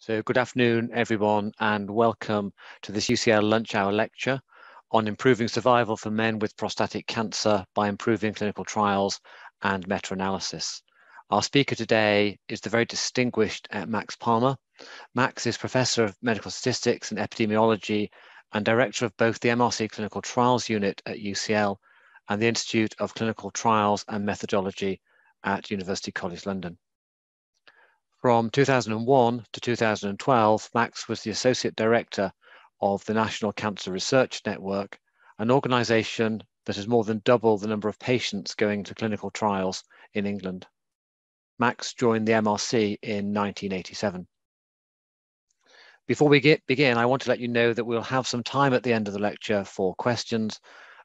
So good afternoon, everyone, and welcome to this UCL lunch hour lecture on improving survival for men with prostatic cancer by improving clinical trials and meta-analysis. Our speaker today is the very distinguished uh, Max Parmar. Max is Professor of Medical Statistics and Epidemiology and Director of both the MRC Clinical Trials Unit at UCL and the Institute of Clinical Trials and Methodology at University College London. From 2001 to 2012, Max was the Associate Director of the National Cancer Research Network, an organization that has more than doubled the number of patients going to clinical trials in England. Max joined the MRC in 1987. Before we get, begin, I want to let you know that we'll have some time at the end of the lecture for questions,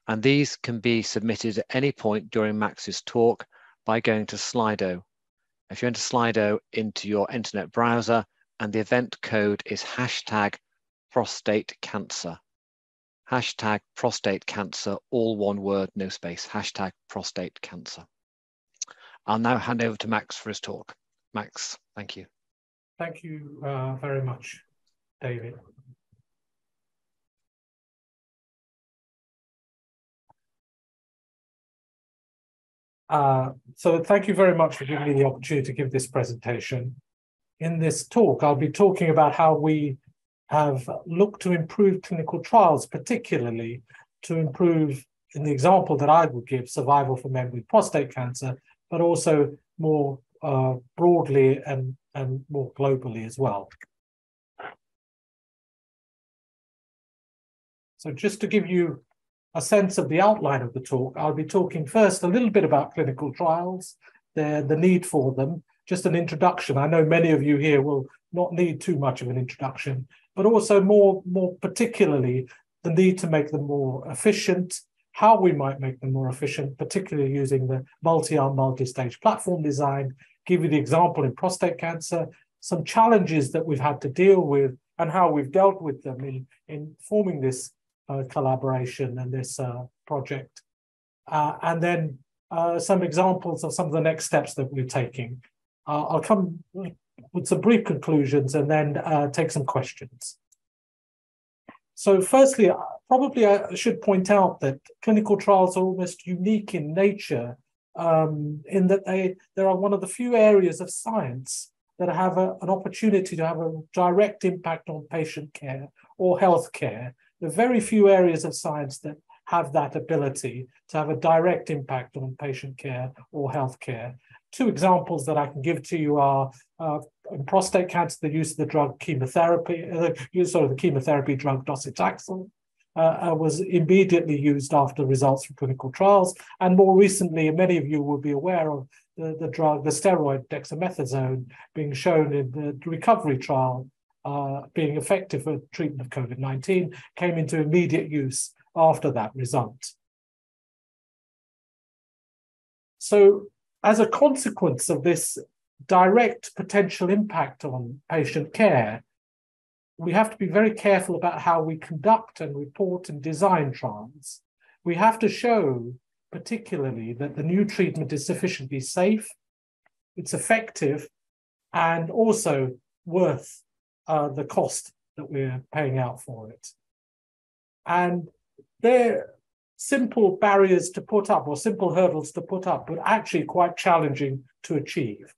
and these can be submitted at any point during Max's talk by going to Slido if you enter Slido into your internet browser and the event code is hashtag prostate cancer. Hashtag prostate cancer, all one word, no space, hashtag prostate cancer. I'll now hand over to Max for his talk. Max, thank you. Thank you uh, very much, David. Uh, so thank you very much for giving me the opportunity to give this presentation. In this talk, I'll be talking about how we have looked to improve clinical trials, particularly to improve, in the example that I would give, survival for men with prostate cancer, but also more uh, broadly and, and more globally as well. So just to give you a sense of the outline of the talk, I'll be talking first a little bit about clinical trials, the, the need for them, just an introduction. I know many of you here will not need too much of an introduction, but also more, more particularly the need to make them more efficient, how we might make them more efficient, particularly using the multi-arm, multi-stage platform design, give you the example in prostate cancer, some challenges that we've had to deal with and how we've dealt with them in, in forming this collaboration and this uh, project. Uh, and then some examples of some of the next steps that we're taking. I'll come with some brief conclusions and then take some questions. So firstly, probably I should point out that clinical trials are almost unique in nature um, in that they, they are one of the few areas of science that have a, an opportunity to have a direct impact on patient care or health care very few areas of science that have that ability to have a direct impact on patient care or healthcare. Two examples that I can give to you are uh, in prostate cancer, the use of the drug chemotherapy, uh, the use of the chemotherapy drug docetaxel. Uh, uh, was immediately used after results from clinical trials. And more recently, many of you will be aware of the, the drug, the steroid dexamethasone, being shown in the recovery trial uh, being effective for treatment of COVID 19 came into immediate use after that result. So, as a consequence of this direct potential impact on patient care, we have to be very careful about how we conduct and report and design trials. We have to show, particularly, that the new treatment is sufficiently safe, it's effective, and also worth uh, the cost that we're paying out for it. And they're simple barriers to put up or simple hurdles to put up, but actually quite challenging to achieve.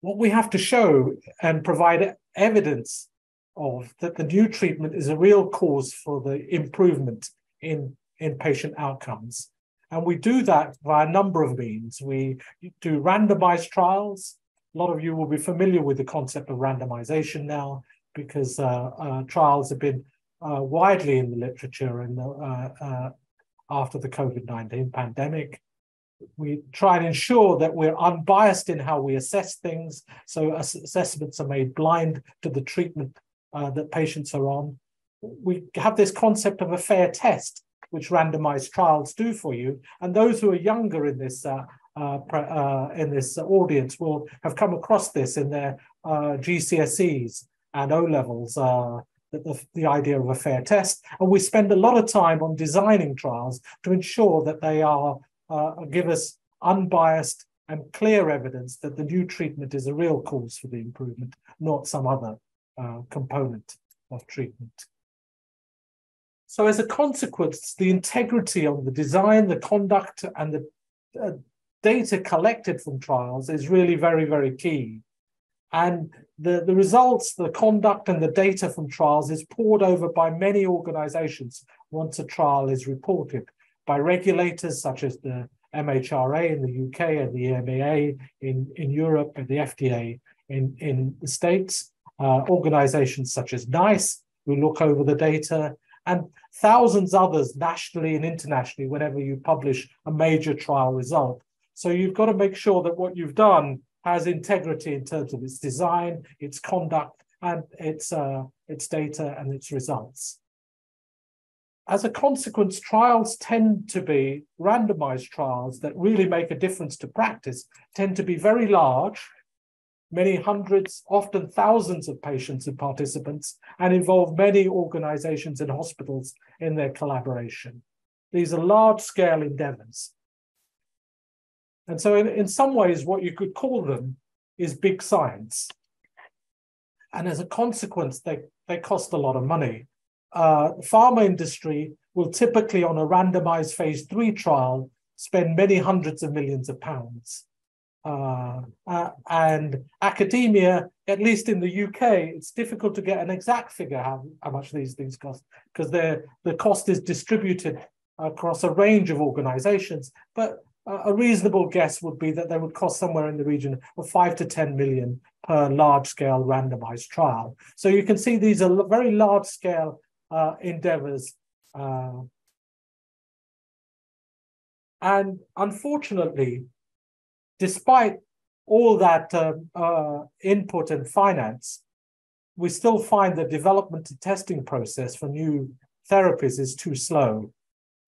What we have to show and provide evidence of that the new treatment is a real cause for the improvement in, in patient outcomes. And we do that via a number of means. We do randomized trials, a lot of you will be familiar with the concept of randomization now because uh, uh, trials have been uh, widely in the literature in the, uh, uh, after the COVID-19 pandemic. We try and ensure that we're unbiased in how we assess things. So assessments are made blind to the treatment that patients are on. We have this concept of a fair test, which randomized trials do for you. And those who are younger in this uh, in this audience will have come across this in their uh, GCSEs and O levels. Uh, the, the idea of a fair test, and we spend a lot of time on designing trials to ensure that they are uh, give us unbiased and clear evidence that the new treatment is a real cause for the improvement, not some other uh, component of treatment. So as a consequence, the integrity of the design, the conduct, and the uh, data collected from trials is really very, very key. And the, the results, the conduct, and the data from trials is poured over by many organizations once a trial is reported by regulators such as the MHRA in the UK and the EMEA in, in Europe and the FDA in, in the States, uh, organizations such as NICE who look over the data, and thousands others nationally and internationally whenever you publish a major trial result. So you've got to make sure that what you've done has integrity in terms of its design, its conduct, and its, uh, its data and its results. As a consequence, trials tend to be randomized trials that really make a difference to practice, tend to be very large, many hundreds, often thousands of patients and participants, and involve many organizations and hospitals in their collaboration. These are large scale endeavors. And so, in, in some ways, what you could call them is big science. And as a consequence, they, they cost a lot of money. Uh, pharma industry will typically, on a randomized phase three trial, spend many hundreds of millions of pounds. Uh, uh, and academia, at least in the UK, it's difficult to get an exact figure how, how much these things cost because the cost is distributed across a range of organizations. But a reasonable guess would be that they would cost somewhere in the region of five to 10 million per large scale randomized trial. So you can see these are very large scale uh, endeavors. Uh, and unfortunately, despite all that uh, uh, input and finance, we still find the development and testing process for new therapies is too slow.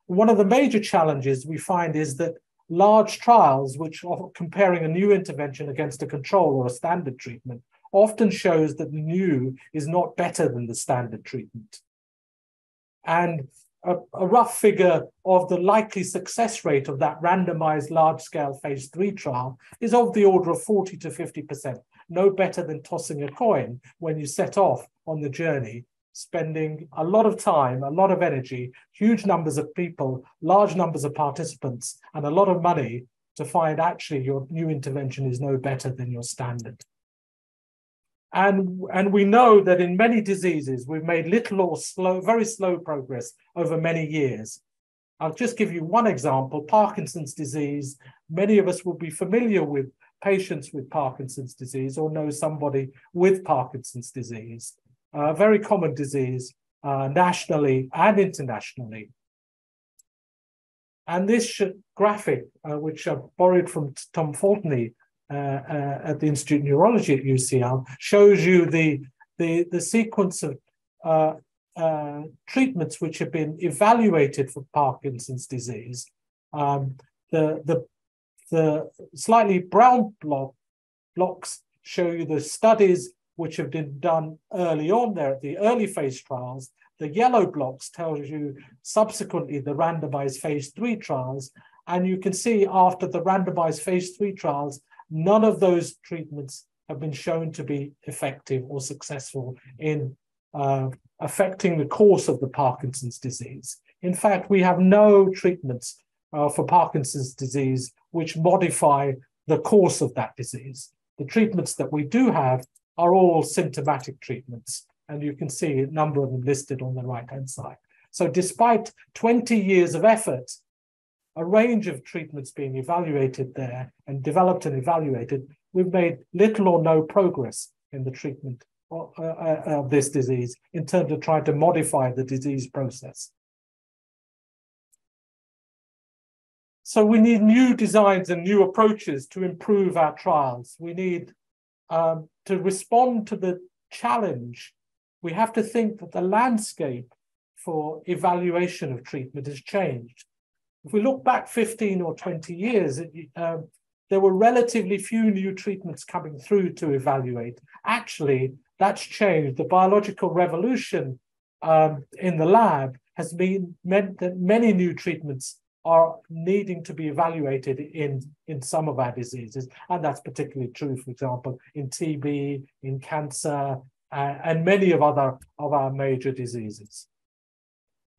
One of the major challenges we find is that large trials, which are comparing a new intervention against a control or a standard treatment, often shows that the new is not better than the standard treatment. And a, a, rough figure of the likely success rate of that randomized large scale phase three trial is of the order of 40 to 50%, no better than tossing a coin when you set off on the journey spending a lot of time, a lot of energy, huge numbers of people, large numbers of participants, and a lot of money to find actually your new intervention is no better than your standard. And, and we know that in many diseases, we've made little or slow, very slow progress over many years. I'll just give you one example Parkinson's disease. Many of us will be familiar with patients with Parkinson's disease or know somebody with Parkinson's disease a very common disease uh, nationally and internationally. And this graphic, uh, which I borrowed from Tom Foltynie uh, uh, at the Institute of Neurology at UCL, shows you the, the, the sequence of uh, uh, treatments which have been evaluated for Parkinson's disease. Um, the, the, the slightly brown block, blocks show you the studies which have been done early on there at the early phase trials. The yellow blocks tells you subsequently the randomized phase three trials. And you can see after the randomized phase three trials, none of those treatments have been shown to be effective or successful in uh, affecting the course of the Parkinson's disease. In fact, we have no treatments uh, for Parkinson's disease which modify the course of that disease. The treatments that we do have are all symptomatic treatments. And you can see a number of them listed on the right-hand side. So despite 20 years of effort, a range of treatments being evaluated there and developed and evaluated, we've made little or no progress in the treatment of, uh, uh, of this disease in terms of trying to modify the disease process. So we need new designs and new approaches to improve our trials. We need um, to respond to the challenge, we have to think that the landscape for evaluation of treatment has changed. If we look back 15 or 20 years, it, um, there were relatively few new treatments coming through to evaluate. Actually, that's changed. The biological revolution um, in the lab has been meant that many new treatments are needing to be evaluated in, in some of our diseases. And that's particularly true, for example, in TB, in cancer, uh, and many of other of our major diseases.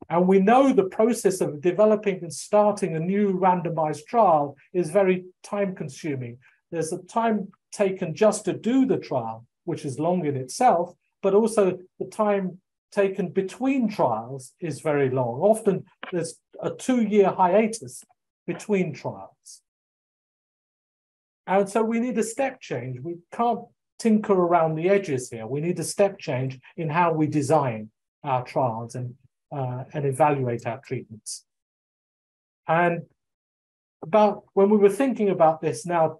And we know the process of developing and starting a new randomized trial is very time consuming. There's a time taken just to do the trial, which is long in itself, but also the time taken between trials is very long. Often there's a two year hiatus between trials. And so we need a step change. We can't tinker around the edges here. We need a step change in how we design our trials and, uh, and evaluate our treatments. And about when we were thinking about this now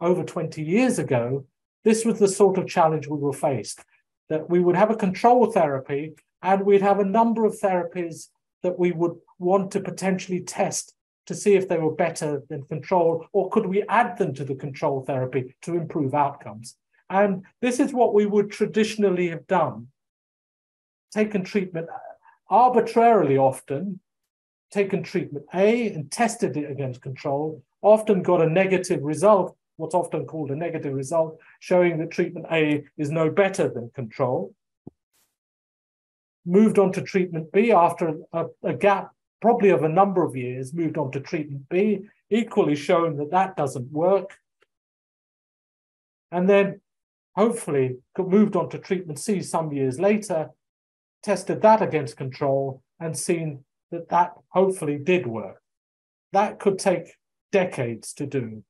over 20 years ago, this was the sort of challenge we were faced that we would have a control therapy and we'd have a number of therapies that we would want to potentially test to see if they were better than control, or could we add them to the control therapy to improve outcomes? And this is what we would traditionally have done taken treatment uh, arbitrarily often, taken treatment A and tested it against control, often got a negative result, what's often called a negative result, showing that treatment A is no better than control. Moved on to treatment B after a, a gap, probably of a number of years, moved on to treatment B, equally showing that that doesn't work. And then hopefully moved on to treatment C some years later, tested that against control and seen that that hopefully did work. That could take decades to do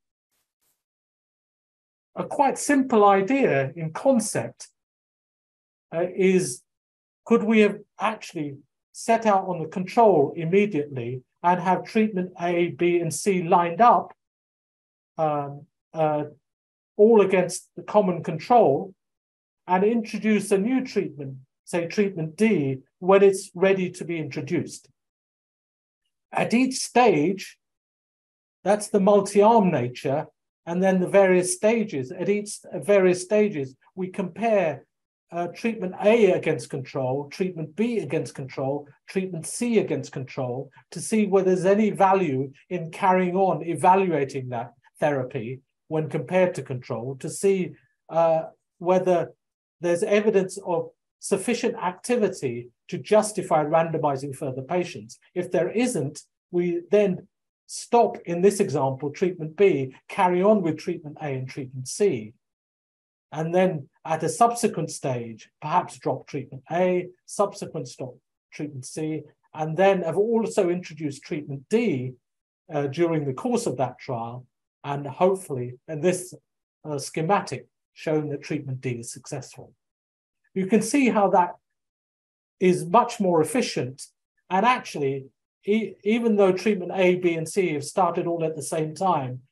a quite simple idea in concept uh, is could we have actually set out on the control immediately and have treatment A, B, and C lined up um, uh, all against the common control and introduce a new treatment, say treatment D, when it's ready to be introduced. At each stage, that's the multi-arm nature, and then the various stages. At each various stages, we compare uh, treatment A against control, treatment B against control, treatment C against control to see whether there's any value in carrying on evaluating that therapy when compared to control to see uh, whether there's evidence of sufficient activity to justify randomizing further patients. If there isn't, we then stop in this example, treatment B, carry on with treatment A and treatment C. And then at a subsequent stage, perhaps drop treatment A, subsequent stop treatment C, and then have also introduced treatment D uh, during the course of that trial, and hopefully, in this uh, schematic, shown that treatment D is successful. You can see how that is much more efficient and actually even though treatment A, B, and C have started all at the same time,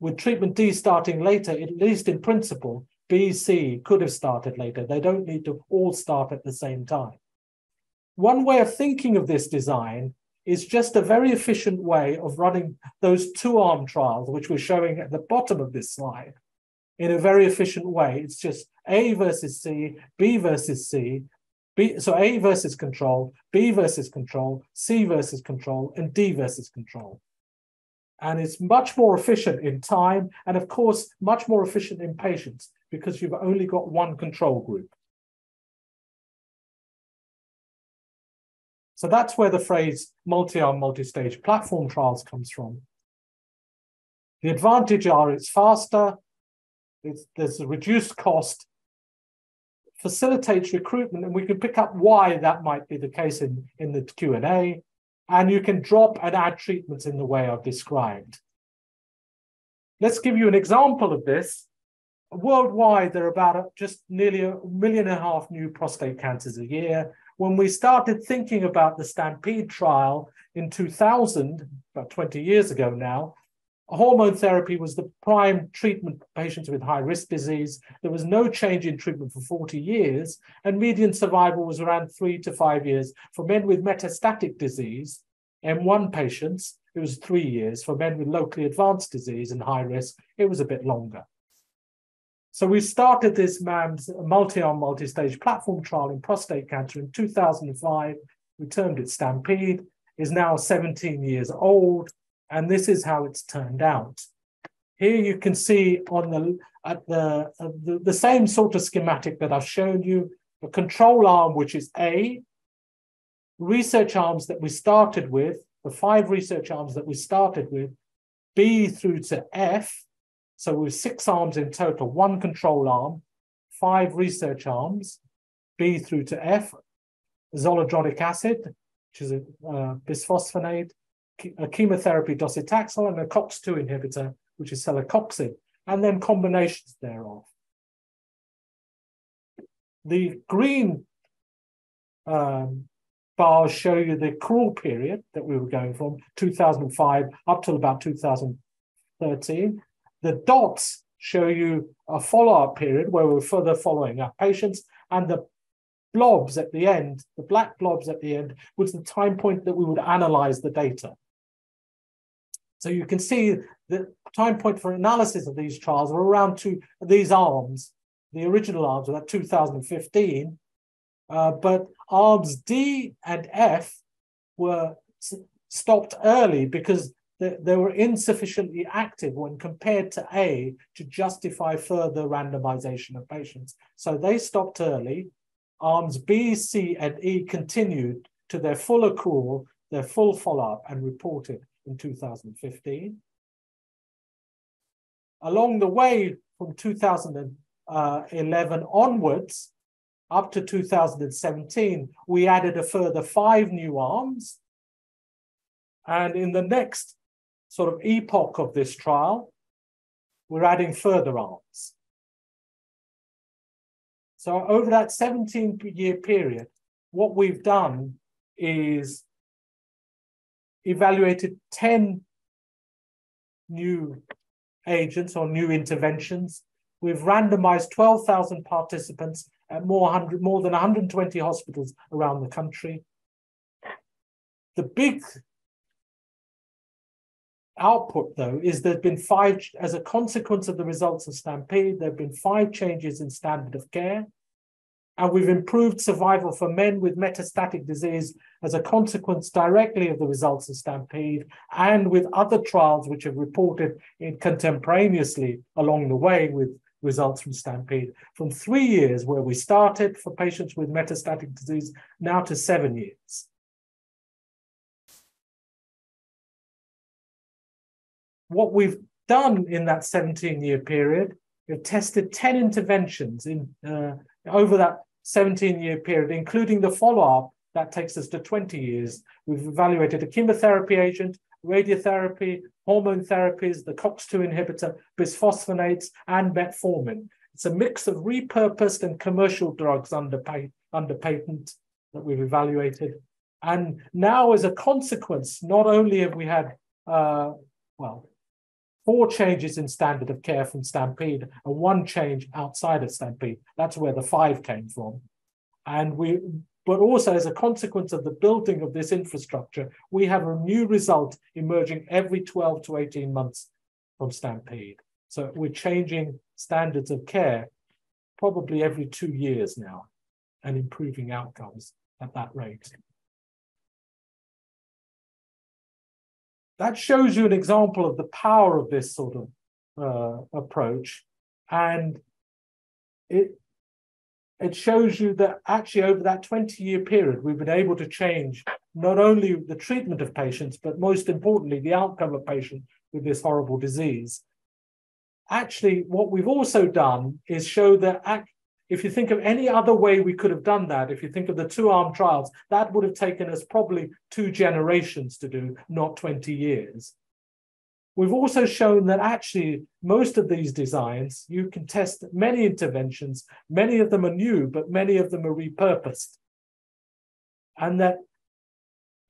with treatment D starting later, at least in principle, B, C could have started later. They don't need to all start at the same time. One way of thinking of this design is just a very efficient way of running those two arm trials, which we're showing at the bottom of this slide, in a very efficient way. It's just A versus C, B versus C, B, so A versus control, B versus control, C versus control, and D versus control. And it's much more efficient in time, and of course, much more efficient in patients because you've only got one control group. So that's where the phrase multi-arm, multi-stage platform trials comes from. The advantage are it's faster, it's, there's a reduced cost, facilitates recruitment, and we can pick up why that might be the case in, in the Q&A, and you can drop and add treatments in the way I've described. Let's give you an example of this. Worldwide, there are about just nearly a million and a half new prostate cancers a year. When we started thinking about the STAMPEDE trial in 2000, about 20 years ago now, hormone therapy was the prime treatment for patients with high risk disease. There was no change in treatment for 40 years, and median survival was around three to five years. For men with metastatic disease, M1 patients, it was three years. For men with locally advanced disease and high risk, it was a bit longer. So we started this MAMS multi-arm, multi-stage platform trial in prostate cancer in 2005. We termed it STAMPEDE. is now 17 years old, and this is how it's turned out. Here you can see on the at the, the, the same sort of schematic that I've shown you, the control arm, which is A, research arms that we started with, the five research arms that we started with, B through to F. So with six arms in total, one control arm, five research arms, B through to F, zoledronic acid, which is a uh, bisphosphonate, a chemotherapy docetaxel, and a COX-2 inhibitor, which is celecoxib, and then combinations thereof. The green um, bars show you the accrual period that we were going from 2005 up till about 2013. The dots show you a follow-up period where we're further following up patients, and the blobs at the end, the black blobs at the end, was the time point that we would analyze the data. So you can see the time point for analysis of these trials were around two these arms. The original arms were at 2015, uh, but arms D and F were stopped early because they, they were insufficiently active when compared to A to justify further randomization of patients. So they stopped early. Arms B, C, and E continued to their full accrual, their full follow-up, and reported in 2015. Along the way, from 2011 onwards, up to 2017, we added a further five new arms. And in the next sort of epoch of this trial, we're adding further arms. So over that 17 year period, what we've done is evaluated 10 new agents or new interventions. We've randomized 12,000 participants at more, 100, more than 120 hospitals around the country. The big output, though, is there's been five, as a consequence of the results of Stampede, there have been five changes in standard of care. And we've improved survival for men with metastatic disease as a consequence directly of the results of Stampede and with other trials which have reported it contemporaneously along the way with results from Stampede from three years where we started for patients with metastatic disease now to seven years. What we've done in that 17 year period, we've tested 10 interventions in uh, over that 17 year period, including the follow up that takes us to 20 years. We've evaluated a chemotherapy agent, radiotherapy, hormone therapies, the COX2 inhibitor, bisphosphonates, and metformin. It's a mix of repurposed and commercial drugs under, under patent that we've evaluated. And now, as a consequence, not only have we had, uh, well, four changes in standard of care from Stampede and one change outside of Stampede. That's where the five came from. And we but also as a consequence of the building of this infrastructure, we have a new result emerging every 12 to 18 months from Stampede. So we're changing standards of care probably every two years now and improving outcomes at that rate. That shows you an example of the power of this sort of uh, approach. And it, it shows you that actually over that 20 year period, we've been able to change not only the treatment of patients, but most importantly, the outcome of patients with this horrible disease. Actually, what we've also done is show that if you think of any other way we could have done that, if you think of the two arm trials, that would have taken us probably two generations to do, not 20 years. We've also shown that actually most of these designs, you can test many interventions. Many of them are new, but many of them are repurposed. And that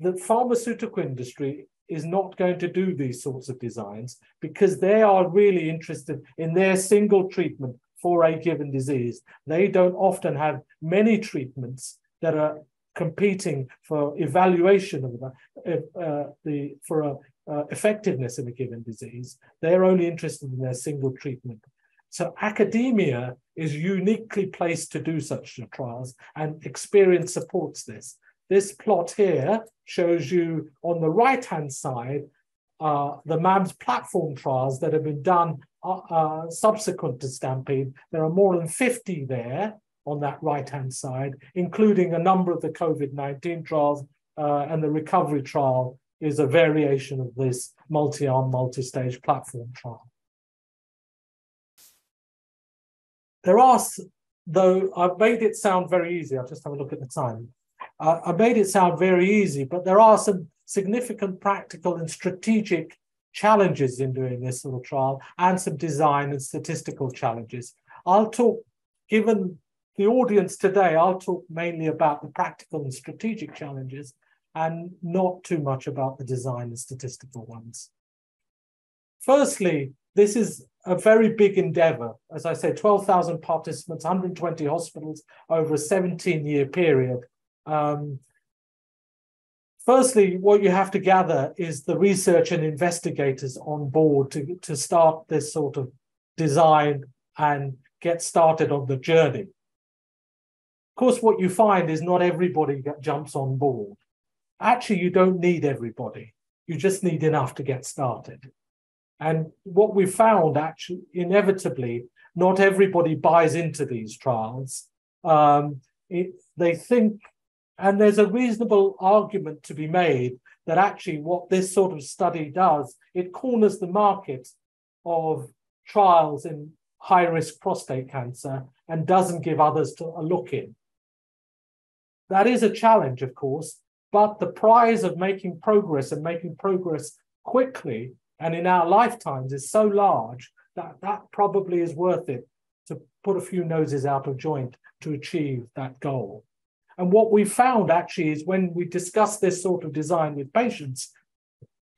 the pharmaceutical industry is not going to do these sorts of designs because they are really interested in their single treatment for a given disease. They don't often have many treatments that are competing for evaluation of the, uh, the for a uh, effectiveness in a given disease. They're only interested in their single treatment. So academia is uniquely placed to do such trials, and experience supports this. this plot here shows you on the right-hand side uh, the MAMS platform trials that have been done uh, uh, subsequent to Stampede. There are more than 50 there on that right-hand side, including a number of the COVID-19 trials uh, and the recovery trial is a variation of this multi-arm, multi-stage platform trial. There are, though I've made it sound very easy, I'll just have a look at the time. Uh, I made it sound very easy, but there are some significant practical and strategic challenges in doing this little trial and some design and statistical challenges. I'll talk, given the audience today, I'll talk mainly about the practical and strategic challenges and not too much about the design and statistical ones. Firstly, this is a very big endeavor. As I said, 12,000 participants, 120 hospitals over a 17 year period. Um, firstly, what you have to gather is the research and investigators on board to, to start this sort of design and get started on the journey. Of course, what you find is not everybody jumps on board. Actually, you don't need everybody. You just need enough to get started. And what we found actually, inevitably, not everybody buys into these trials. Um, it, they think, and there's a reasonable argument to be made that actually what this sort of study does, it corners the market of trials in high risk prostate cancer and doesn't give others to a look in. That is a challenge, of course, but the prize of making progress and making progress quickly and in our lifetimes is so large that that probably is worth it to put a few noses out of joint to achieve that goal. And what we found actually is when we discuss this sort of design with patients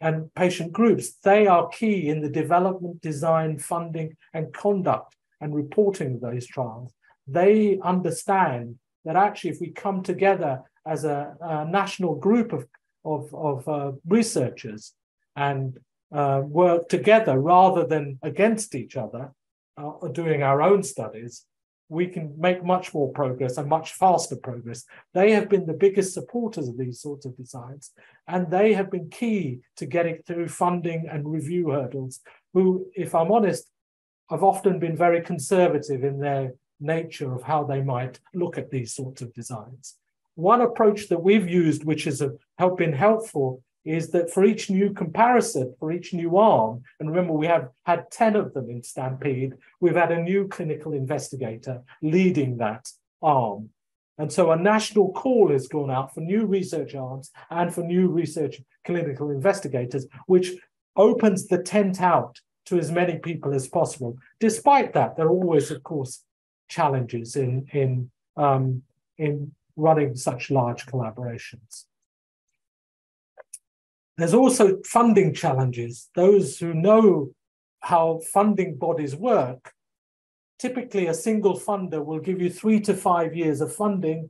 and patient groups, they are key in the development, design, funding, and conduct and reporting of those trials. They understand that actually, if we come together as a, a national group of, of, of uh, researchers and uh, work together rather than against each other, uh, doing our own studies, we can make much more progress and much faster progress. They have been the biggest supporters of these sorts of designs, and they have been key to getting through funding and review hurdles. Who, if I'm honest, have often been very conservative in their nature of how they might look at these sorts of designs. One approach that we've used, which has been helpful, is that for each new comparison, for each new arm, and remember we have had 10 of them in Stampede, we've had a new clinical investigator leading that arm. And so a national call has gone out for new research arms and for new research clinical investigators, which opens the tent out to as many people as possible. Despite that, there are always, of course, challenges in, in, um, in running such large collaborations. There's also funding challenges. Those who know how funding bodies work, typically a single funder will give you three to five years of funding,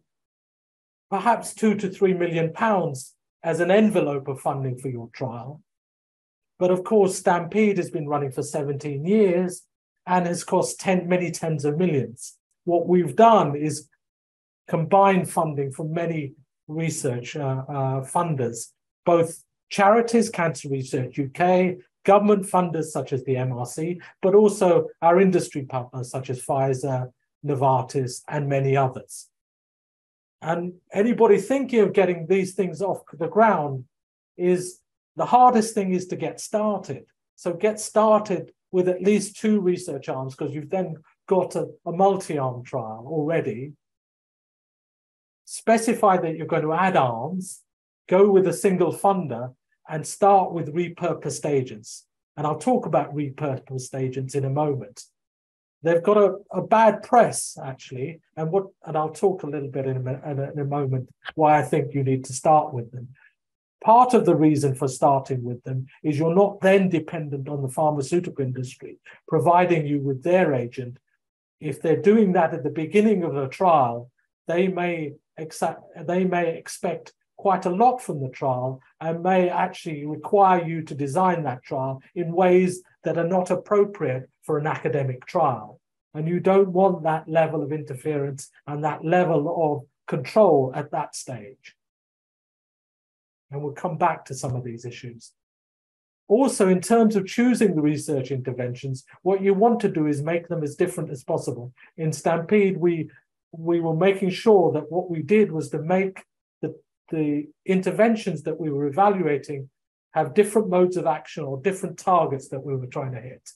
perhaps two to three million pounds as an envelope of funding for your trial. But of course, Stampede has been running for 17 years and has cost 10, many tens of millions. What we've done is combine funding from many research uh, uh, funders, both charities, Cancer Research UK, government funders such as the MRC, but also our industry partners such as Pfizer, Novartis, and many others. And anybody thinking of getting these things off the ground is the hardest thing is to get started. So get started with at least two research arms because you've then got a, a multi-arm trial already. Specify that you're going to add arms, go with a single funder, and start with repurposed agents. And I'll talk about repurposed agents in a moment. They've got a, a bad press, actually, and what and I'll talk a little bit in a, in a, in a moment why I think you need to start with them. Part of the reason for starting with them is you're not then dependent on the pharmaceutical industry providing you with their agent. If they're doing that at the beginning of a trial, they may accept, they may expect quite a lot from the trial and may actually require you to design that trial in ways that are not appropriate for an academic trial. And you don't want that level of interference and that level of control at that stage. And we'll come back to some of these issues. Also, in terms of choosing the research interventions, what you want to do is make them as different as possible. In Stampede, we we were making sure that what we did was to make the, interventions that we were evaluating have different modes of action or different targets that we were trying to hit.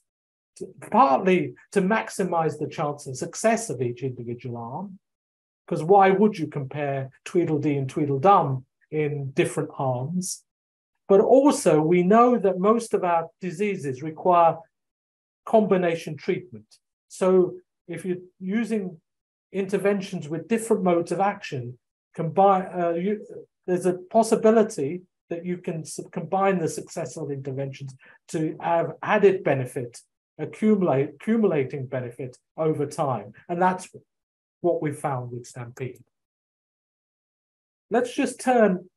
To, partly to maximize the chance of success of each individual arm, because why would you compare Tweedledee and Tweedledum in different arms? But also, we know that most of our diseases require combination treatment. So, if you're using interventions with different modes of action, combine, uh, you, there's a possibility that you can combine the successful interventions to have added benefit, accumulate, accumulating benefit over time. And that's what we found with Stampede. Let's just turn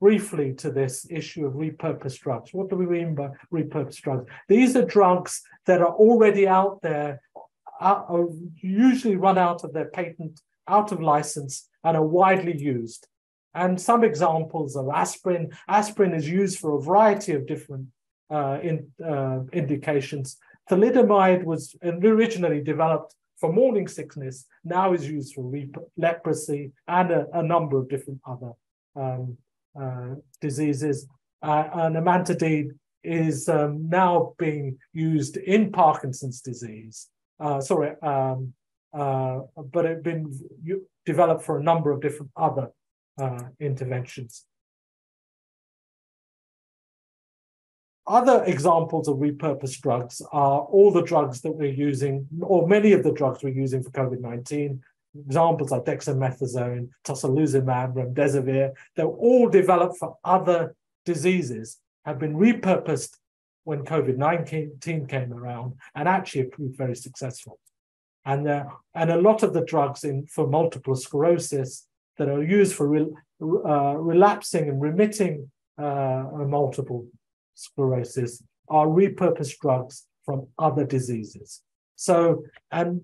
briefly to this issue of repurposed drugs. What do we mean by repurposed drugs? These are drugs that are already out there, are usually run out of their patent, out of license, and are widely used. And some examples of aspirin. Aspirin is used for a variety of different uh, in, uh, indications. Thalidomide was originally developed for morning sickness, now is used for leprosy and a, a number of different other um, uh, diseases. Uh, and amantadine is um, now being used in Parkinson's disease. Uh, sorry, um, uh, but it's been developed for a number of different other uh, interventions. Other examples of repurposed drugs are all the drugs that we're using, or many of the drugs we're using for COVID 19, examples like dexamethasone, tocilizumab, remdesivir, they're all developed for other diseases, have been repurposed when COVID 19 came around and actually proved very successful. And, uh, and a lot of the drugs in, for multiple sclerosis that are used for re, uh, relapsing and remitting uh, multiple sclerosis are repurposed drugs from other diseases. So, and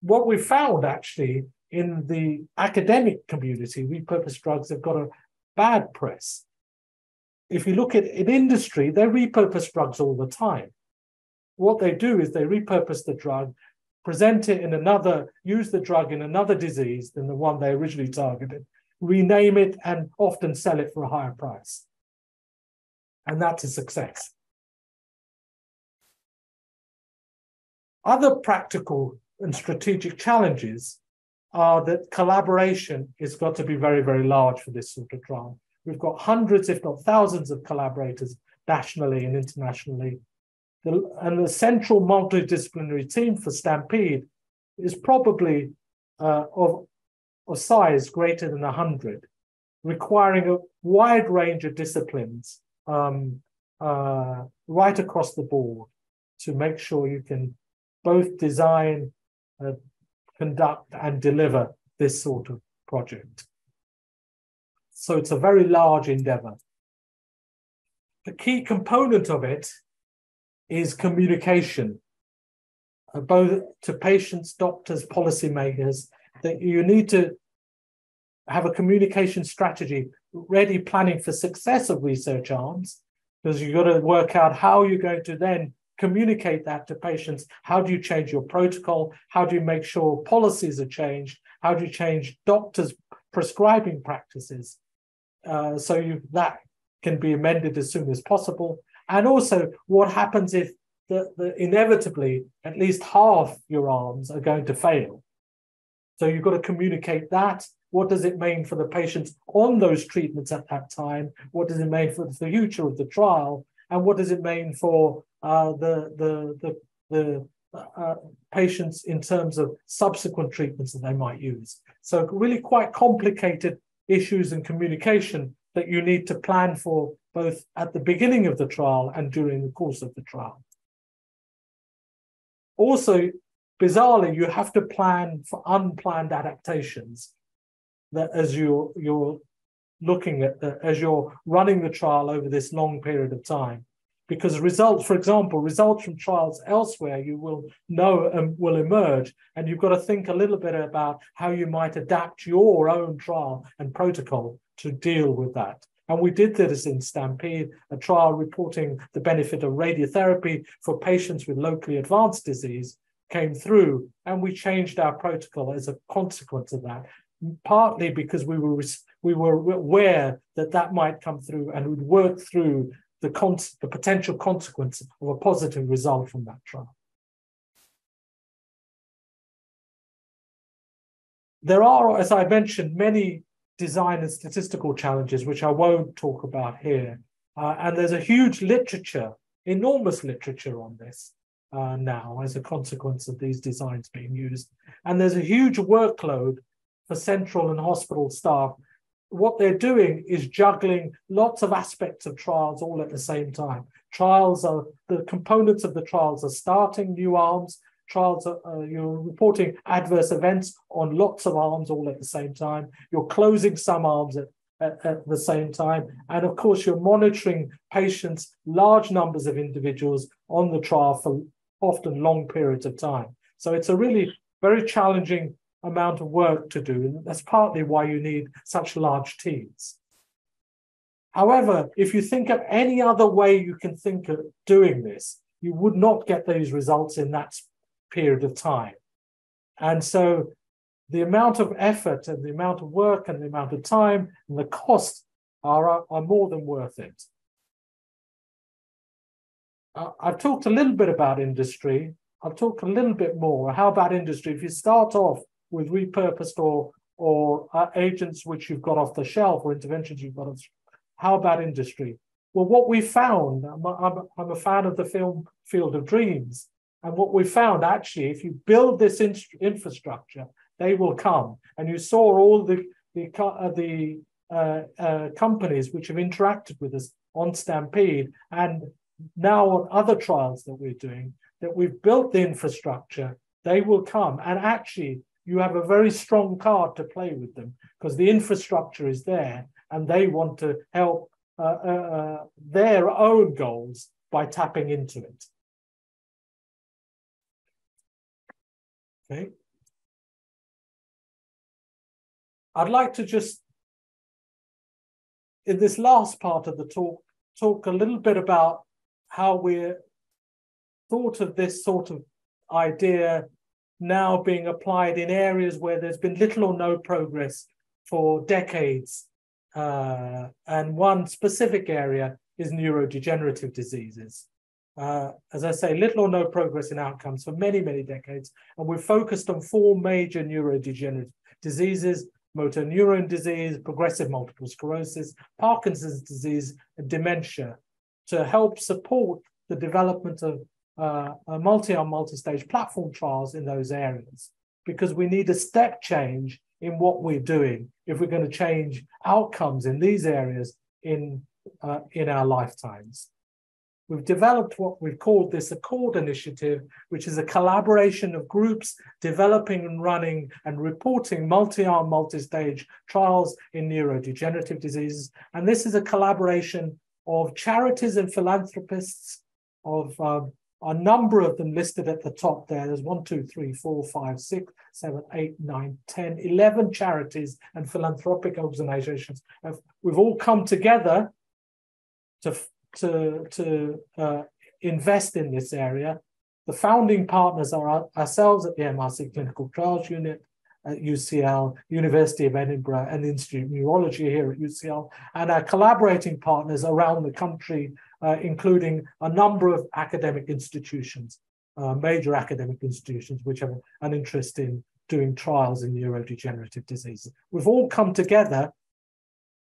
what we found actually in the academic community, repurposed drugs have got a bad press. If you look at in industry, they repurpose drugs all the time. What they do is they repurpose the drug, present it in another, use the drug in another disease than the one they originally targeted, rename it, and often sell it for a higher price. And that's a success. Other practical and strategic challenges are that collaboration has got to be very, very large for this sort of trial. We've got hundreds, if not thousands, of collaborators nationally and internationally. The, and the central multidisciplinary team for Stampede is probably uh, of, a size greater than 100, requiring a wide range of disciplines um, uh, right across the board to make sure you can both design uh, conduct and deliver this sort of project. So it's a very large endeavor. The key component of it is communication, uh, both to patients, doctors, policymakers, that you need to have a communication strategy ready planning for success of research arms, because you've got to work out how you're going to then communicate that to patients. How do you change your protocol? How do you make sure policies are changed? How do you change doctors' prescribing practices? Uh, so you, that can be amended as soon as possible. And also, what happens if the, the, inevitably at least half your arms are going to fail? So you've got to communicate that. What does it mean for the patients on those treatments at that time? What does it mean for the future of the trial? And what does it mean for uh, the the the, the uh, patients in terms of subsequent treatments that they might use. So really quite complicated issues in communication that you need to plan for both at the beginning of the trial and during the course of the trial. Also, bizarrely, you have to plan for unplanned adaptations that as you're, you're looking at as you're running the trial over this long period of time because results, for example, results from trials elsewhere, you will know and will emerge. And you've got to think a little bit about how you might adapt your own trial and protocol to deal with that. And we did this in Stampede, a trial reporting the benefit of radiotherapy for patients with locally advanced disease came through, and we changed our protocol as a consequence of that. Partly because we were we were aware that that might come through, and would work through the, con- the potential consequence of a positive result from that trial. There are, as I mentioned, many design and statistical challenges, which I won't talk about here. Uh, and there's a huge literature, enormous literature on this uh, now as a consequence of these designs being used. And there's a huge workload for central and hospital staff. What they're doing is juggling lots of aspects of trials all at the same time. Trials are the components of the trials are starting new arms, trials, uh, you're reporting adverse events on lots of arms all at the same time. You're closing some arms at, at, at, the same time. And of course, you're monitoring patients, large numbers of individuals on the trial for often long periods of time. So it's a really very challenging amount of work to do. And that's partly why you need such large teams. However, if you think of any other way you can think of doing this, you would not get those results in that period of time. And so the amount of effort and the amount of work and the amount of time and the cost are, are more than worth it. Uh, I've talked a little bit about industry. I'll talk a little bit more. How about industry? If you start off with repurposed or or uh, agents which you've got off the shelf or interventions you've got off, how about industry? Well, what we found, I'm, I'm, I'm a fan of the film Field of Dreams, and what we found actually, if you build this in- infrastructure, they will come. And you saw all the the, uh, the uh, uh, companies which have interacted with us on Stampede and now on other trials that we're doing, that we've built the infrastructure, they will come. And actually, you have a very strong card to play with them because the infrastructure is there and they want to help uh, uh, uh their own goals by tapping into it. Okay. I'd like to just, in this last part of the talk, talk a little bit about how we're thought of this sort of idea now being applied in areas where there's been little or no progress for decades. Uh, and one specific area is neurodegenerative diseases uh, as I say, little or no progress in outcomes for many, many decades. And we're focused on four major neurodegenerative diseases, motor neuron disease, progressive multiple sclerosis, Parkinson's disease, and dementia to help support the development of uh, multi-arm, multi-stage platform trials in those areas. Because we need a step change in what we're doing if we're going to change outcomes in these areas in, uh, in our lifetimes. We've developed what we've called this Accord Initiative, which is a collaboration of groups developing and running and reporting multi-arm, multi-stage trials in neurodegenerative diseases. And this is a collaboration of charities and philanthropists, of um, a number of them listed at the top there. There's one, two, three, four, five, six, seven, eight, nine, 10, 11 charities and philanthropic organizations. We've all come together to to, to uh, invest in this area. The founding partners are ourselves at the MRC Clinical Trials Unit at UCL, University of Edinburgh, and the Institute of Neurology here at UCL, and our collaborating partners around the country, uh, including a number of academic institutions, uh, major academic institutions, which have an interest in doing trials in neurodegenerative diseases. We've all come together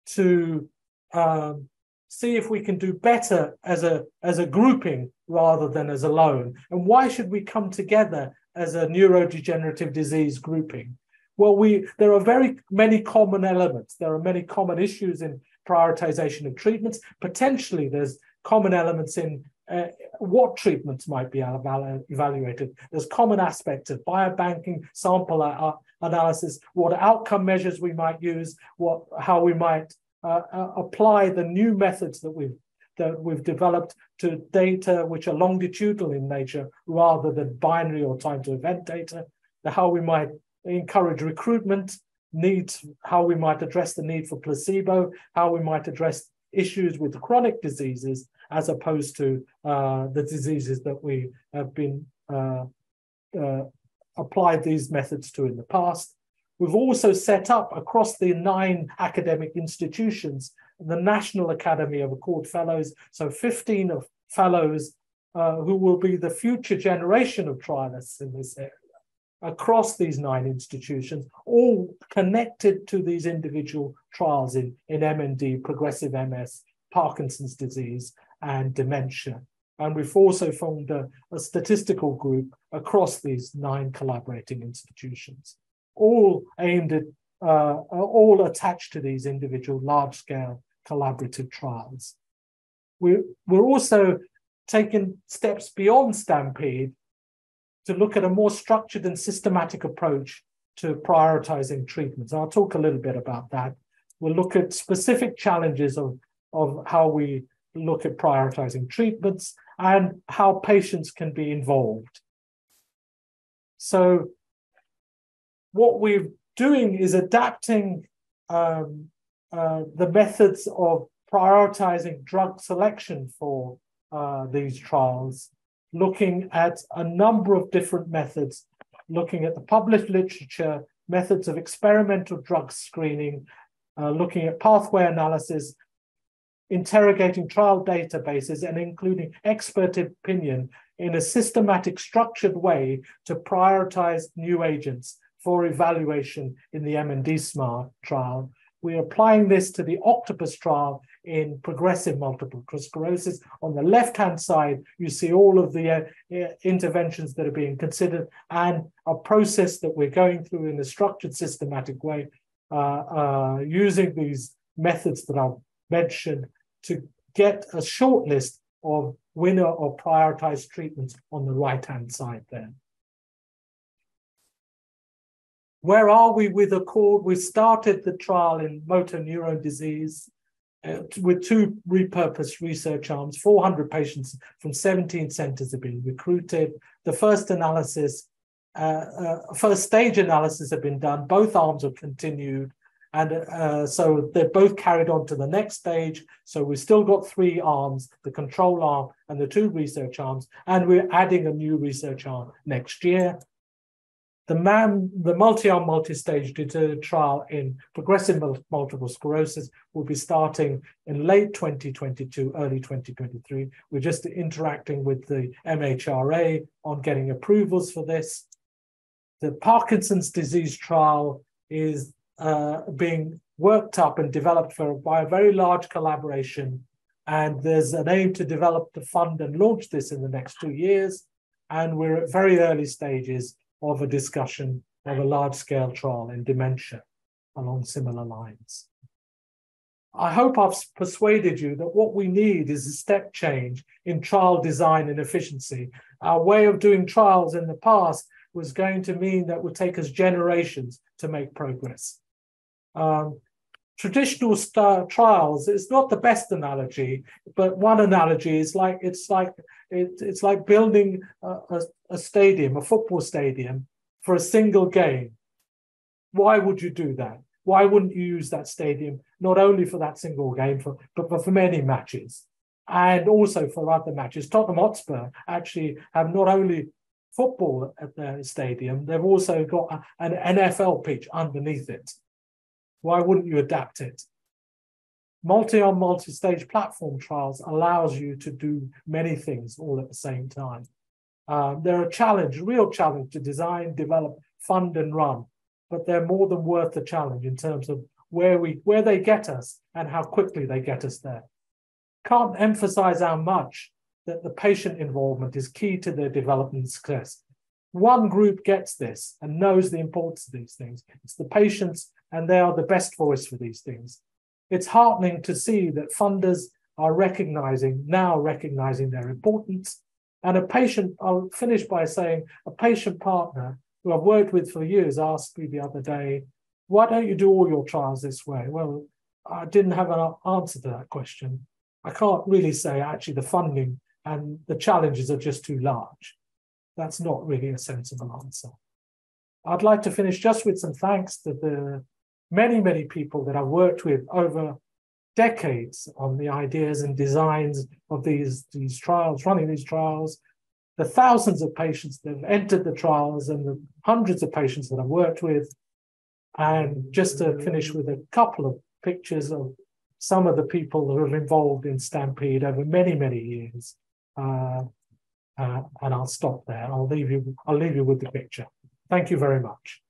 to um, see if we can do better as a as a grouping rather than as alone and why should we come together as a neurodegenerative disease grouping? Well we there are very many common elements. There are many common issues in prioritization of treatments. Potentially there's common elements in uh, what treatments might be evaluated. There's common aspects of biobanking, sample analysis, what outcome measures we might use, what how we might uh, uh, apply the new methods that we've that we've developed to data which are longitudinal in nature rather than binary or time to event data, how we might encourage recruitment, needs, how we might address the need for placebo, how we might address issues with chronic diseases as opposed to uh, the diseases that we have been uh, uh, applied these methods to in the past. We've also set up across the nine academic institutions the National Academy of Accord Fellows, so 15 of fellows uh, who will be the future generation of trialists in this area across these nine institutions, all connected to these individual trials in, in MND, progressive MS, Parkinson's disease, and dementia. And we've also formed a, a statistical group across these nine collaborating institutions, all aimed at, uh, all attached to these individual large scale collaborative trials. We're, we're also taking steps beyond Stampede to look at a more structured and systematic approach to prioritizing treatments. I'll talk a little bit about that. We'll look at specific challenges of, of how we look at prioritizing treatments and how patients can be involved. So, what we're doing is adapting um, uh, the methods of prioritizing drug selection for uh, these trials, looking at a number of different methods, looking at the published literature, methods of experimental drug screening, uh, looking at pathway analysis, interrogating trial databases, and including expert opinion in a systematic, structured way to prioritize new agents for evaluation in the MND SMART trial. We're applying this to the octopus trial in progressive multiple sclerosis. On the left-hand side, you see all of the uh, interventions that are being considered and a process that we're going through in a structured, systematic way, uh, uh, using these methods that I've mentioned to get a short list of winner or prioritized treatments on the right-hand side there. Where are we with Accord? We started the trial in motor neuron disease uh, with two repurposed research arms. 400 patients from 17 centers have been recruited. The first analysis, uh, uh, first stage analysis have been done. Both arms have continued. And uh, so they're both carried on to the next stage. So we've still got three arms, the control arm and the two research arms, and we're adding a new research arm next year. The, the multi-arm, multi-stage trial in progressive multiple sclerosis will be starting in late 2022, early 2023. We're just interacting with the MHRA on getting approvals for this. The Parkinson's disease trial is uh, being worked up and developed for, by a very large collaboration. And there's an aim to develop, to fund and launch this in the next two years. And we're at very early stages of a discussion of a large scale trial in dementia along similar lines. I hope I've persuaded you that what we need is a step change in trial design and efficiency. Our way of doing trials in the past was going to mean that would take us generations to make progress. Um, traditional trials is not the best analogy, but one analogy is like it's like it, it's like building a, a, a stadium, a football stadium, for a single game. Why would you do that? Why wouldn't you use that stadium not only for that single game, for, but, but for many matches, and also for other matches? Tottenham Hotspur actually have not only football at their stadium, they've also got a, an NFL pitch underneath it. Why wouldn't you adapt it? Multi on multi-stage platform trials allows you to do many things all at the same time. Um, they're a challenge, real challenge to design, develop, fund, and run, but they're more than worth the challenge in terms of where we where they get us and how quickly they get us there. Can't emphasize how much that the patient involvement is key to their development success. One group gets this and knows the importance of these things. It's the patients, and they are the best voice for these things it's heartening to see that funders are recognizing, now recognizing their importance. And a patient, I'll finish by saying, a patient partner who I've worked with for years asked me the other day, why don't you do all your trials this way? Well, I didn't have an answer to that question. I can't really say actually the funding and the challenges are just too large. That's not really a sensible answer. I'd like to finish just with some thanks to the many, many people that I've worked with over decades on the ideas and designs of these, these trials, running these trials, the thousands of patients that have entered the trials and the hundreds of patients that I've worked with. And just to finish with a couple of pictures of some of the people that are involved in Stampede over many, many years. Uh, uh, and I'll stop there. I'll leave you. I'll leave you with the picture. Thank you very much.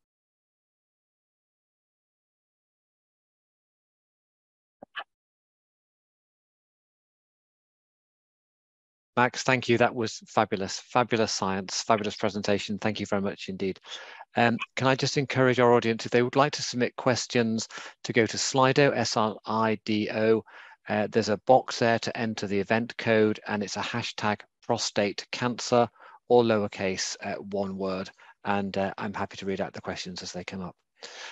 Max, thank you. That was fabulous, fabulous science, fabulous presentation. Thank you very much indeed. Um, can I just encourage our audience, if they would like to submit questions, to go to Slido, S-L-I-D-O. Uh, there's a box there to enter the event code, and it's a hashtag prostate cancer, or lowercase, uh, one word. And uh, I'm happy to read out the questions as they come up.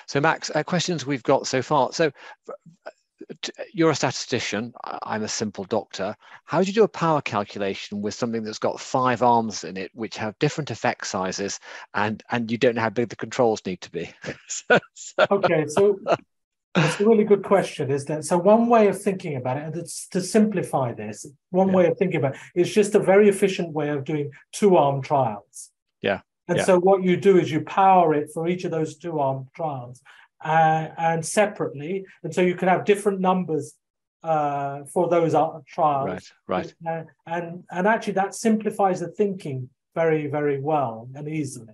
So Max, uh, questions we've got so far. So you're a statistician. I'm a simple doctor. How do you do a power calculation with something that's got five arms in it, which have different effect sizes, and and you don't know how big the controls need to be? so, so. Okay, so that's a really good question. Is that so? One way of thinking about it, and it's to simplify this, one yeah. way of thinking about it is just a very efficient way of doing two-arm trials. Yeah. And yeah. so what you do is you power it for each of those two-arm trials uh, and separately, and so you can have different numbers uh, for those trials. Right, right. Uh, and and actually, that simplifies the thinking very, very well and easily.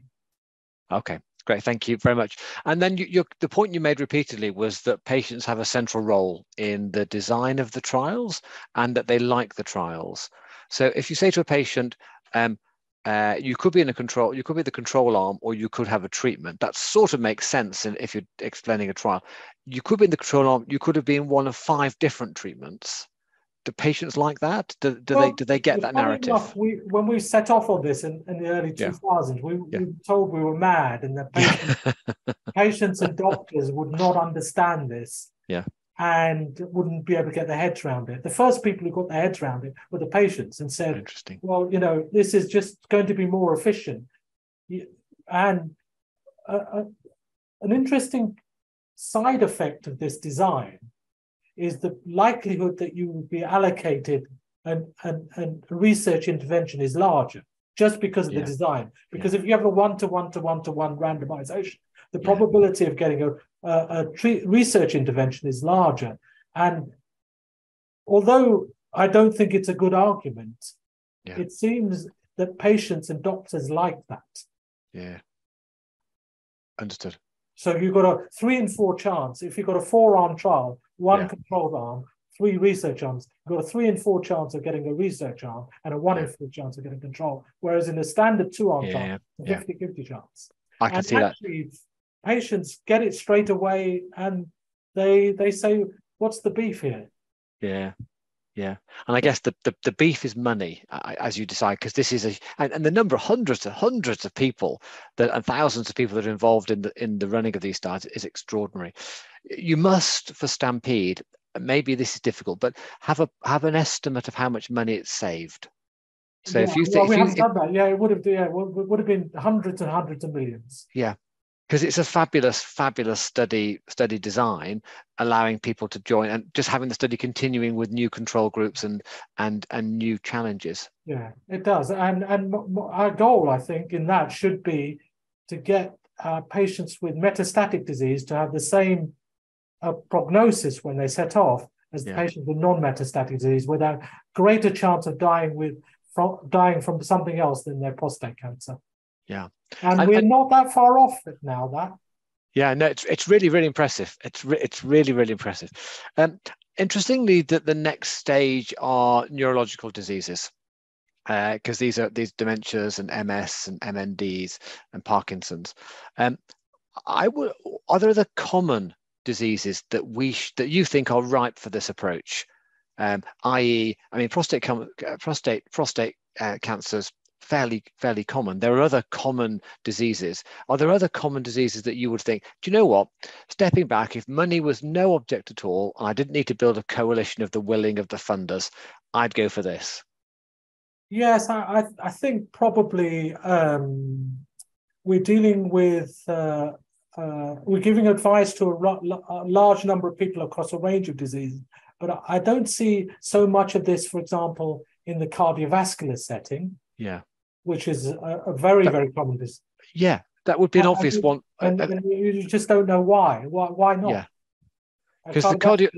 Okay, great. Thank you very much. And then you, the point you made repeatedly was that patients have a central role in the design of the trials and that they like the trials. So if you say to a patient, um, uh, you could be in a control, you could be the control arm, or you could have a treatment. That sort of makes sense in, if you're explaining a trial. You could be in the control arm. You could have been one of five different treatments. Do patients like that? Do, do well, they do they get that narrative? Enough, we, when we set off on this in, in the early yeah. 2000s, we, yeah. we, were told we were mad, and that patients, patients and doctors would not understand this. Yeah and wouldn't be able to get their heads around it. The first people who got their heads around it were the patients and said, Interesting. well, you know, this is just going to be more efficient. And a, a, an interesting side effect of this design is the likelihood that you will be allocated and, and, and research intervention is larger just because of yeah. the design. Because yeah. if you have a one to one to one to one randomization, the yeah. probability of getting a, Uh, a, a research intervention is larger. And although I don't think it's a good argument, yeah. it seems that patients and doctors like that. Yeah. Understood. So you've got a three and four chance. If you've got a four arm trial, one yeah. controlled arm, three research arms, you've got a three and four chance of getting a research arm and a one yeah. in four chance of getting control. Whereas in a standard two arm trial, 50 50 chance. I can and see actually, that patients get it straight away and they they say what's the beef here? Yeah yeah. And i guess the the, the beef is money as you decide because this is a and, and, the number of hundreds of hundreds of people that and thousands of people that are involved in the in the running of these studies is extraordinary. You must for stampede maybe this is difficult but have a have an estimate of how much money it's saved. So yeah, if you think well, we haven't done that yeah it would have yeah it would have been hundreds and hundreds of millions. Yeah because it's a fabulous, fabulous study study design, allowing people to join and just having the study continuing with new control groups and and and new challenges. Yeah, it does, and and our goal, I think, in that should be to get uh, patients with metastatic disease to have the same uh, prognosis when they set off as yeah. patients with non-metastatic disease, with a greater chance of dying with from dying from something else than their prostate cancer. Yeah. And, and we're and, not that far off it now, that. Yeah, no, it's, it's really, really impressive. It's, re- it's really, really impressive. Um, interestingly, that the next stage are neurological diseases because uh, these are these dementias and MS and MNDs and Parkinson's. Um, I would. Are there other common diseases that we sh- that you think are ripe for this approach? Um, i.e., I mean, prostate com- prostate prostate uh, cancers fairly fairly common. There are other common diseases. Are there other common diseases that you would think, do you know what? Stepping back, if money was no object at all, and I didn't need to build a coalition of the willing of the funders, I'd go for this. Yes, I I, think probably um, we're dealing with. Uh, uh, we're giving advice to a, a, large number of people across a range of diseases, but I don't see so much of this, for example, in the cardiovascular setting. Yeah. Which is a, a very, very common disease. Yeah, that would be an obvious one. And, and, you just don't know why. Why, why not? Yeah. Because the cardio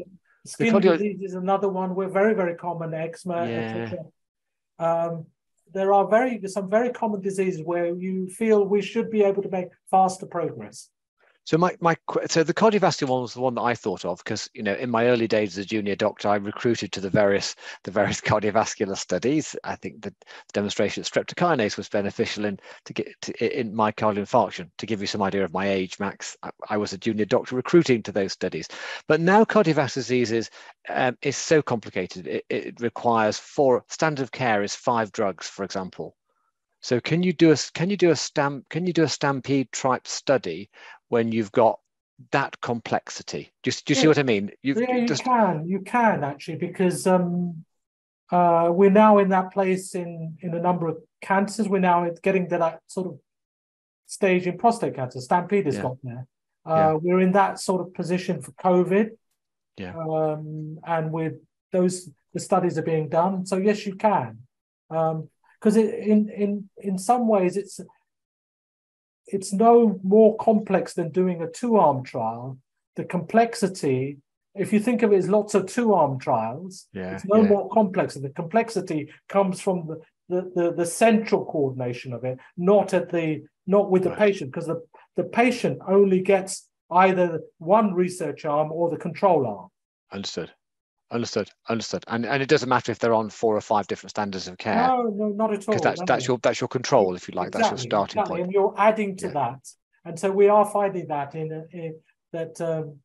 skin the cardio- disease is another one. We're very, very common eczema, yeah. Um, there are very some very common diseases where you feel we should be able to make faster progress. So my, my so the cardiovascular one was the one that I thought of because you know in my early days as a junior doctor I recruited to the various the various cardiovascular studies. I think the demonstration that streptokinase was beneficial in to get to, in myocardial infarction. To give you some idea of my age, Max, I, I was a junior doctor recruiting to those studies. But now cardiovascular diseases um, is so complicated. It, it requires four standard of care is five drugs, for example. So can you do a can you do a stamp can you do a stampede tripe study when you've got that complexity. Just do you yeah. see what I mean? You've, yeah, you just... can. You can actually because um, uh, we're now in that place in in a number of cancers. We're now getting to that sort of stage in prostate cancer. Stampede has yeah. got there. Uh, yeah. We're in that sort of position for COVID. Yeah. Um, and with those, the studies are being done. So yes, you can. Because in in in some ways, it's it's no more complex than doing a two-arm trial. The complexity, if you think of it as lots of two-arm trials, yeah, it's no yeah. more complex. The complexity comes from the, the, the, the, central coordination of it, not at the not with the right. patient, because the, the patient only gets either one research arm or the control arm. Understood. Understood. Understood. And and it doesn't matter if they're on four or five different standards of care. No, no, not at all. Because that's no. that's your that's your control, if you like. Exactly, that's your starting exactly. point. And you're adding to yeah. that. And so we are finding that in, in that um,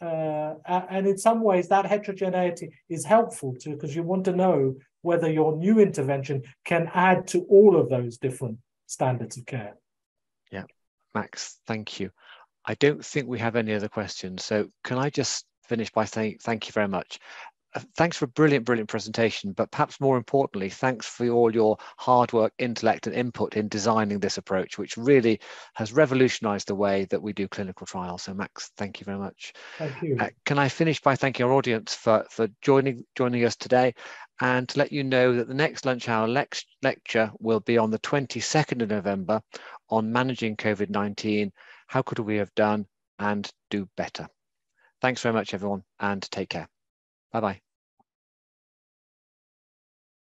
uh, and in some ways that heterogeneity is helpful too, because you want to know whether your new intervention can add to all of those different standards of care. Yeah, Max, thank you. I don't think we have any other questions. So can I just finish by saying thank you very much. Uh, thanks for a brilliant, brilliant presentation, but perhaps more importantly, thanks for all your hard work, intellect and input in designing this approach, which really has revolutionized the way that we do clinical trials. So Max, thank you very much. Thank you. Uh, can I finish by thanking our audience for, for joining, joining us today and to let you know that the next lunch hour lex lecture will be on the 22nd of November on managing COVID-19. How could we have done and do better? Thanks very much, everyone, and take care. Bye bye.